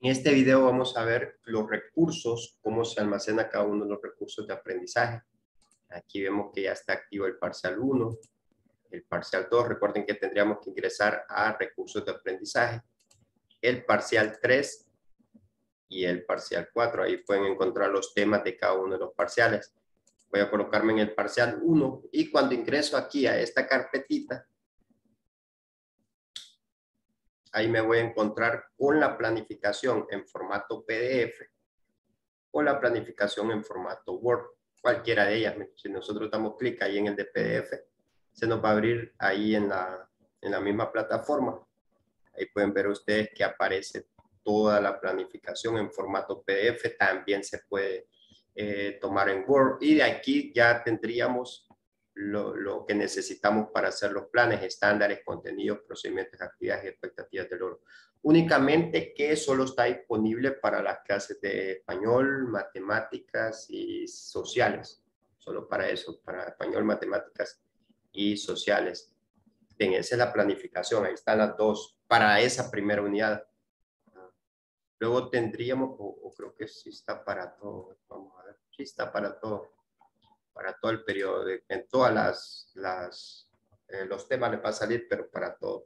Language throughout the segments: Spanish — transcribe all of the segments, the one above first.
En este video vamos a ver los recursos, cómo se almacena cada uno de los recursos de aprendizaje. Aquí vemos que ya está activo el parcial 1, el parcial 2. Recuerden que tendríamos que ingresar a recursos de aprendizaje. El parcial 3 y el parcial 4. Ahí pueden encontrar los temas de cada uno de los parciales. Voy a colocarme en el parcial 1 y cuando ingreso aquí a esta carpetita, ahí me voy a encontrar con la planificación en formato PDF o la planificación en formato Word, cualquiera de ellas. Si nosotros damos clic ahí en el de PDF, se nos va a abrir ahí en la, en la misma plataforma. Ahí pueden ver ustedes que aparece toda la planificación en formato PDF. También se puede eh, tomar en Word y de aquí ya tendríamos lo, que necesitamos para hacer los planes, estándares, contenidos, procedimientos, actividades y expectativas del logro. Únicamente que solo está disponible para las clases de español, matemáticas y sociales. Solo para eso, para español, matemáticas y sociales. Bien, esa es la planificación, ahí están las dos para esa primera unidad. Luego tendríamos, o, creo que sí está para todo, vamos a ver, sí está para todo para todo el periodo, en todas las, las eh, los temas le va a salir, pero para todo.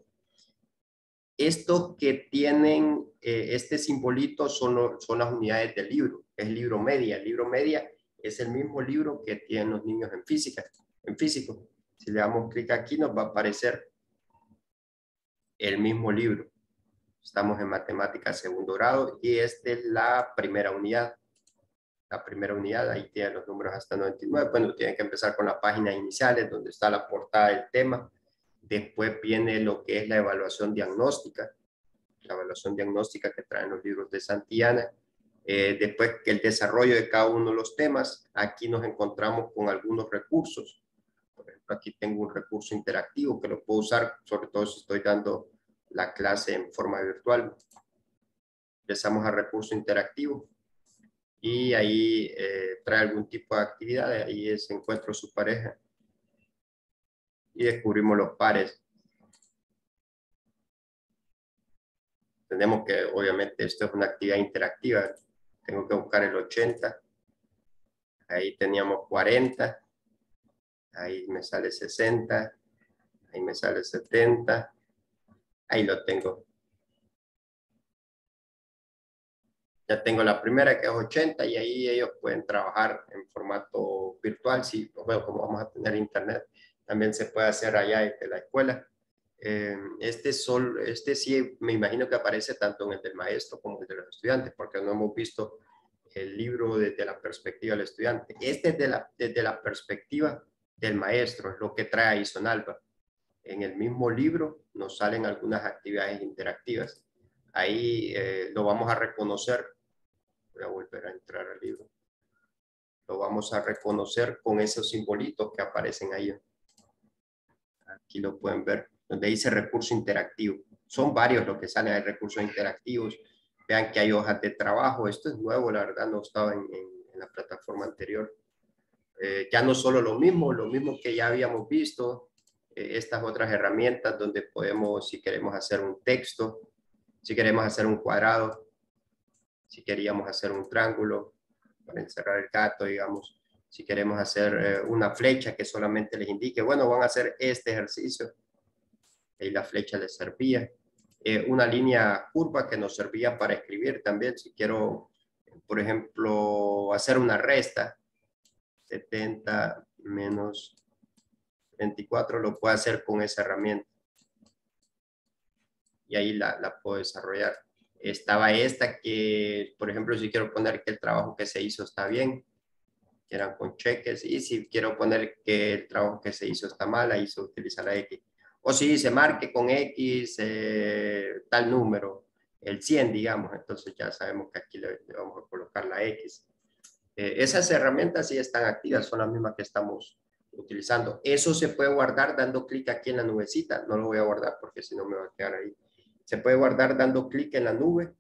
Esto que tienen, eh, este simbolito son, son las unidades del libro, es libro media. El libro media es el mismo libro que tienen los niños en física, en físico. Si le damos clic aquí nos va a aparecer el mismo libro. Estamos en matemáticas segundo grado y esta es la primera unidad la primera unidad, ahí tiene los números hasta 99. Bueno, tienen que empezar con la página iniciales, donde está la portada del tema. Después viene lo que es la evaluación diagnóstica, la evaluación diagnóstica que traen los libros de Santillana. Eh, después que el desarrollo de cada uno de los temas, aquí nos encontramos con algunos recursos. Por ejemplo, aquí tengo un recurso interactivo que lo puedo usar, sobre todo si estoy dando la clase en forma virtual. Empezamos a recurso interactivo y ahí eh, trae algún tipo de actividad, ahí se encuentra su pareja. Y descubrimos los pares. Tenemos que, obviamente, esto es una actividad interactiva, tengo que buscar el 80, ahí teníamos 40, ahí me sale 60, ahí me sale 70, ahí lo tengo. Ya tengo la primera que es 80 y ahí ellos pueden trabajar en formato virtual. Si, bueno, como vamos a tener internet, también se puede hacer allá desde la escuela. Eh, este, sol, este sí me imagino que aparece tanto en el del maestro como en el de los estudiantes, porque no hemos visto el libro desde la perspectiva del estudiante. Este es de la, desde la perspectiva del maestro, es lo que trae ahí Sonalba. En el mismo libro nos salen algunas actividades interactivas ahí eh, lo vamos a reconocer. Voy a volver a entrar al libro. Lo vamos a reconocer con esos simbolitos que aparecen ahí. Aquí lo pueden ver, donde dice recurso interactivo. Son varios los que salen, hay recursos interactivos. Vean que hay hojas de trabajo. Esto es nuevo, la verdad, no estaba en, la plataforma anterior. Eh, ya no solo lo mismo, lo mismo que ya habíamos visto, eh, estas otras herramientas donde podemos, si queremos hacer un texto, si queremos hacer un cuadrado, si queríamos hacer un triángulo para encerrar el gato, digamos, si queremos hacer eh, una flecha que solamente les indique, bueno, van a hacer este ejercicio, y la flecha les servía. Eh, una línea curva que nos servía para escribir también, si quiero, por ejemplo, hacer una resta, 70 menos 24, lo puedo hacer con esa herramienta y ahí la, la puedo desarrollar. Estaba esta que, por ejemplo, si quiero poner que el trabajo que se hizo está bien, que eran con cheques, y si quiero poner que el trabajo que se hizo está mal, ahí se utiliza la X. O si se marque con X eh, tal número, el 100, digamos, entonces ya sabemos que aquí le, vamos a colocar la X. Eh, esas herramientas sí están activas, son las mismas que estamos utilizando. Eso se puede guardar dando clic aquí en la nubecita. No lo voy a guardar porque si no me va a quedar ahí. Se puede guardar dando clic en la nube,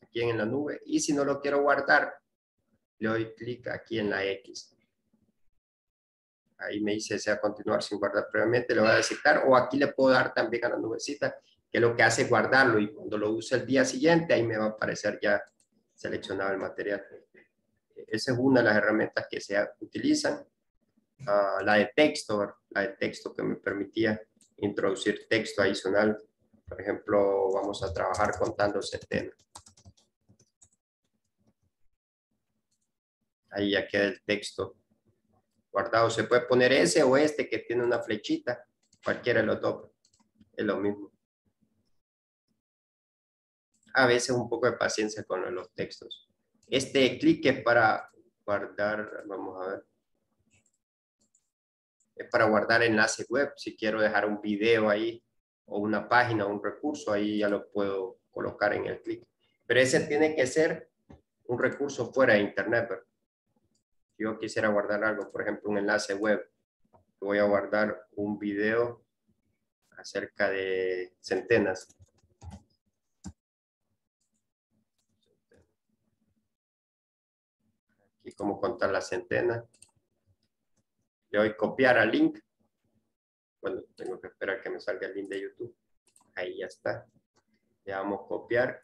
aquí en la nube. Y si no lo quiero guardar, le doy clic aquí en la X. Ahí me dice desea continuar sin guardar previamente, le voy a designar. O aquí le puedo dar también a la nubecita que lo que hace es guardarlo y cuando lo use el día siguiente, ahí me va a aparecer ya seleccionado el material. Esa es una de las herramientas que se utilizan. Ah, la de texto, la de texto que me permitía introducir texto adicional. Por ejemplo, vamos a trabajar contando centenas. Ahí ya queda el texto guardado. Se puede poner ese o este que tiene una flechita. Cualquiera de los dos. Es lo mismo. A veces un poco de paciencia con los textos. Este clic es para guardar, vamos a ver. Es para guardar enlace web. Si quiero dejar un video ahí o una página o un recurso, ahí ya lo puedo colocar en el clic. Pero ese tiene que ser un recurso fuera de internet yo quisiera guardar algo, por ejemplo, un enlace web, voy a guardar un video acerca de centenas. Aquí cómo contar la centena. Le doy copiar al link. Bueno, tengo que esperar que me salga el link de YouTube. Ahí ya está. Le damos copiar.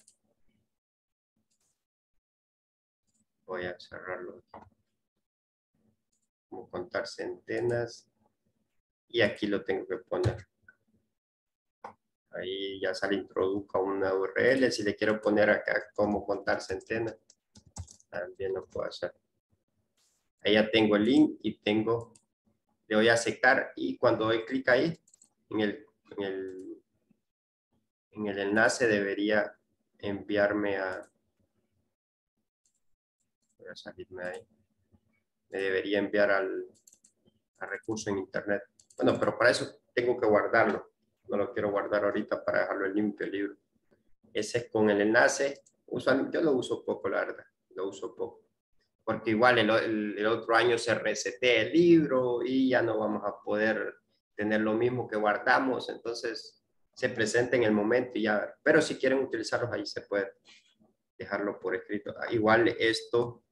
Voy a cerrarlo contar centenas. Y aquí lo tengo que poner. Ahí ya sale introduzca una URL. Si le quiero poner acá cómo contar centenas, también lo puedo hacer. Ahí ya tengo el link y tengo, le voy a aceptar y cuando doy clic ahí, en el, en el, en el enlace debería enviarme a, voy a salirme ahí me debería enviar al, recurso en internet. Bueno, pero para eso tengo que guardarlo. No lo quiero guardar ahorita para dejarlo limpio el libro. Ese es con el enlace. yo lo uso poco, la verdad. Lo uso poco. Porque igual el, otro año se resetea el libro y ya no vamos a poder tener lo mismo que guardamos. Entonces se presenta en el momento y ya. Pero si quieren utilizarlos ahí se puede dejarlo por escrito. Igual esto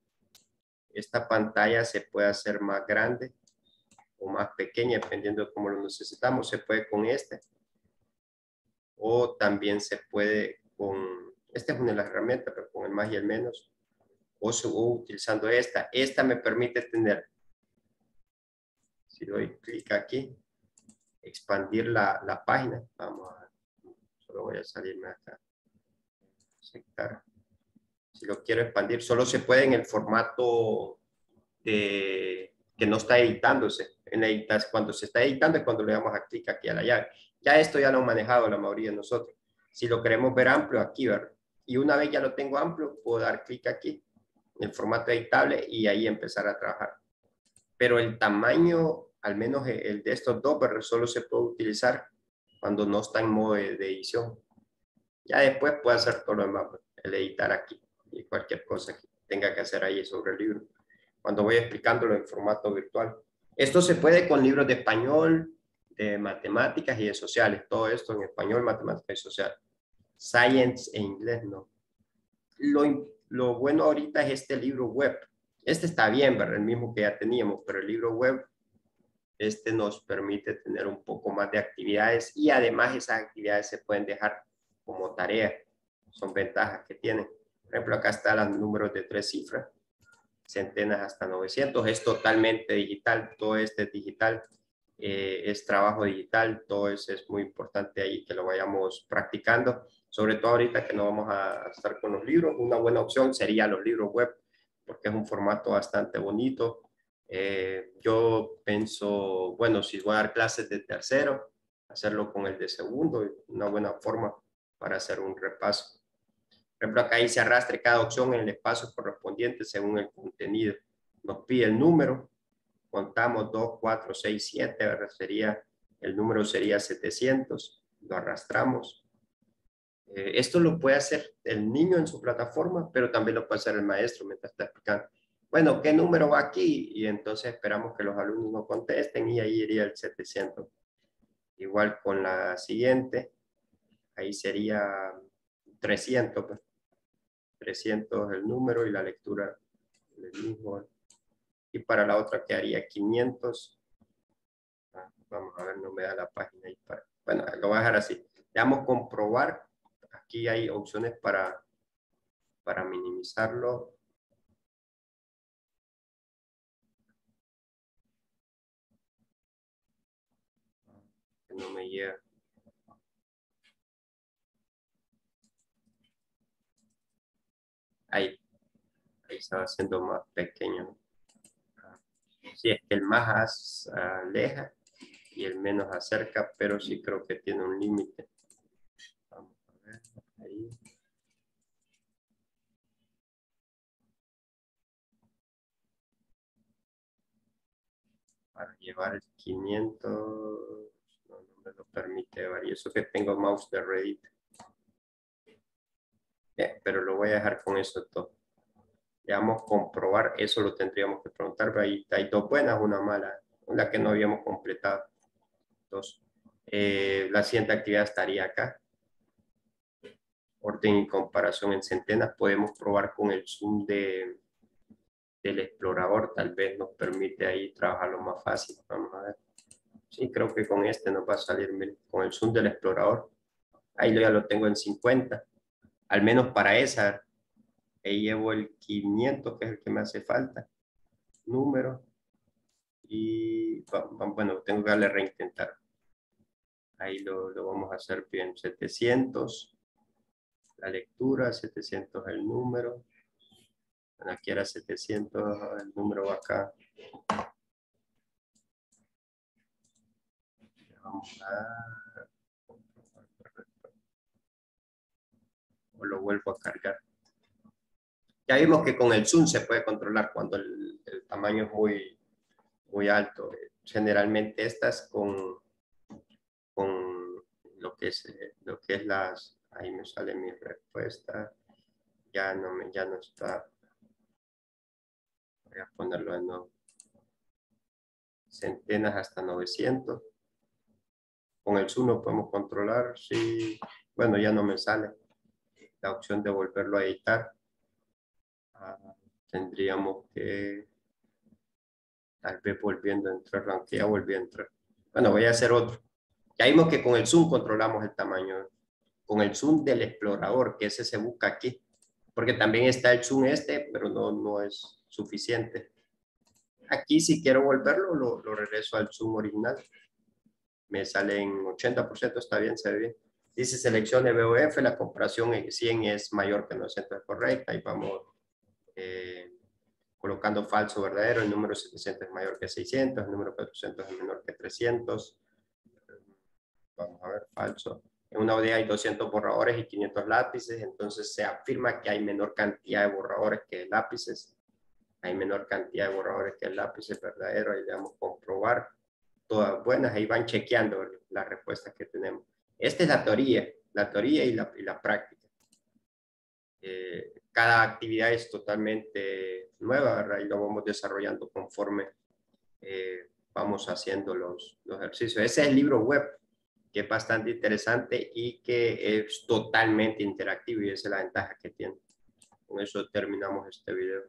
esta pantalla se puede hacer más grande o más pequeña, dependiendo de cómo lo necesitamos. Se puede con este. O también se puede con, esta es una de las herramientas, pero con el más y el menos. O, utilizando esta. Esta me permite tener, si doy clic aquí, expandir la, la página. Vamos a, solo voy a salirme acá. Aceptar si lo quiero expandir, solo se puede en el formato de, que no está editándose. En editas, cuando se está editando es cuando le damos a clic aquí a la llave. Ya esto ya lo han manejado la mayoría de nosotros. Si lo queremos ver amplio, aquí, ver. Y una vez ya lo tengo amplio, puedo dar clic aquí en formato editable y ahí empezar a trabajar. Pero el tamaño, al menos el de estos dos, solo se puede utilizar cuando no está en modo de, edición. Ya después puede hacer todo lo demás, el editar aquí y cualquier cosa que tenga que hacer ahí sobre el libro, cuando voy explicándolo en formato virtual. Esto se puede con libros de español, de matemáticas y de sociales, todo esto en español, matemáticas y sociales. Science e inglés, no. Lo, lo bueno ahorita es este libro web. Este está bien, ¿verdad? El mismo que ya teníamos, pero el libro web, este nos permite tener un poco más de actividades y además esas actividades se pueden dejar como tarea. Son ventajas que tienen. Por ejemplo, acá están los números de tres cifras, centenas hasta 900. Es totalmente digital, todo este es digital. Eh, es trabajo digital, todo eso es muy importante ahí que lo vayamos practicando, sobre todo ahorita que no vamos a estar con los libros. Una buena opción sería los libros web, porque es un formato bastante bonito. Eh, yo pienso, bueno, si voy a dar clases de tercero, hacerlo con el de segundo, una buena forma para hacer un repaso. Por ejemplo, acá dice arrastre cada opción en el espacio correspondiente según el contenido. Nos pide el número, contamos 2, 4, 6, 7, sería, el número sería 700, lo arrastramos. Eh, esto lo puede hacer el niño en su plataforma, pero también lo puede hacer el maestro mientras está explicando. Bueno, ¿qué número va aquí? Y entonces esperamos que los alumnos no contesten y ahí iría el 700. Igual con la siguiente, ahí sería 300. Pues. 300 el número y la lectura el mismo. Y para la otra quedaría 500. Ah, vamos a ver, no me da la página ahí para... Bueno, lo voy a dejar así. Le damos comprobar. Aquí hay opciones para, para minimizarlo. no me llega. Ahí, ahí estaba haciendo más pequeño. Si es que el más aleja y el menos acerca, pero sí creo que tiene un límite. Vamos a ver, ahí. Para llevar el 500 me lo permite y eso que tengo mouse de Reddit. pero lo voy a dejar con eso todo. A comprobar, eso lo tendríamos que preguntar, pero ahí hay dos buenas, una mala, una que no habíamos completado. Dos. Eh, la siguiente actividad estaría acá. Orden y comparación en centenas. Podemos probar con el zoom de, del explorador. Tal vez nos permite ahí trabajarlo más fácil. Vamos a ver. Sí, creo que con este nos va a salir con el zoom del explorador. Ahí ya lo tengo en 50. Al menos para esa. Ahí llevo el 500, que es el que me hace falta. Número. Y bueno, tengo que darle reintentar. Ahí lo, lo vamos a hacer bien. 700. La lectura, 700 el número. aquí era 700, el número acá. o lo vuelvo a cargar. Ya vimos que con el zoom se puede controlar cuando el, tamaño es muy, muy alto. Generalmente estas con, con lo que es lo que es las ahí me sale mi respuesta ya no me ya no está voy a ponerlo en nuevo centenas hasta 900 con el zoom lo podemos controlar. Sí, bueno, ya no me sale la opción de volverlo a editar. Tendríamos que tal vez volviendo a entrar, aunque volví a entrar. Bueno, voy a hacer otro. Ya vimos que con el zoom controlamos el tamaño. Con el zoom del explorador, que ese se busca aquí. Porque también está el zoom este, pero no, no es suficiente. Aquí si quiero volverlo, lo, lo regreso al zoom original me sale en 80%, está bien, se ve bien. Dice seleccione BOF, la comparación en 100 es mayor que 900 es correcta y vamos eh, colocando falso verdadero, el número 700 es mayor que 600, el número 400 es menor que 300. Vamos a ver, falso. En una ODA hay 200 borradores y 500 lápices, entonces se afirma que hay menor cantidad de borradores que lápices. Hay menor cantidad de borradores que lápices, verdadero, ahí debemos comprobar todas buenas, ahí van chequeando las respuestas que tenemos. Esta es la teoría, la teoría y la, y la práctica. Eh, cada actividad es totalmente nueva. Y lo vamos desarrollando conforme eh, vamos haciendo los, los ejercicios. Ese es el libro web, que es bastante interesante y que es totalmente interactivo y esa es la ventaja que tiene. Con eso terminamos este video.